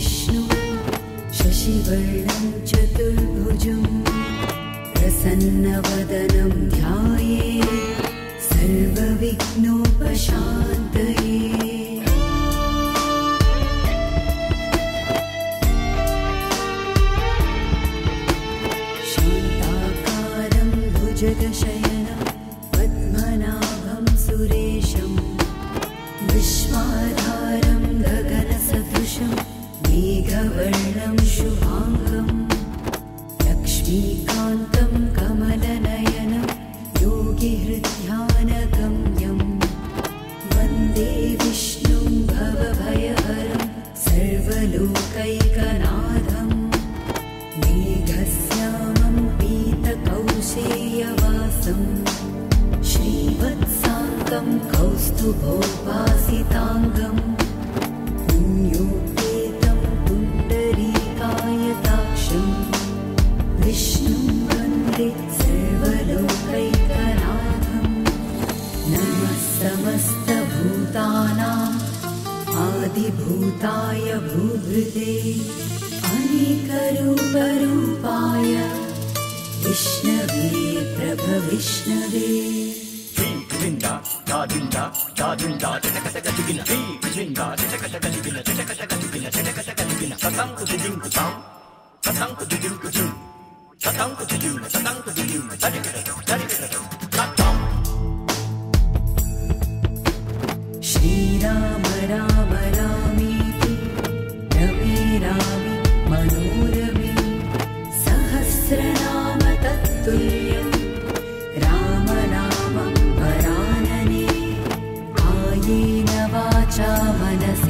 विष्णु शशिवर्णं चतुर्भुजं प्रसन्नवदनं ध्याये सर्वविघ्नोपशान्तये। शान्ताकारं भुजगशय मेघवर्णं शुभाङ्गम् लक्ष्मीकान्तं कमलनयनं योगिहृद्यानगम्यम् वन्दे विष्णुं भवभयहरं सर्वलोकैकनाथम् मेघश्यामं पीतकौशेयवासम् श्रीवत्साङ्गं कौस्तुभोपासिताङ्गम् समस्तभूतानाम् आदिभूताय भूभृते अनेकरूपरूपाय विष्णवे प्रभविष्णवे dinda, da dinda, chaka chaka chigina. Dinda, chaka chaka chigina, chaka chaka chigina, chaka chaka chigina. Satang ku तुल्य राम राम परानने कालीन वाचा मनस्।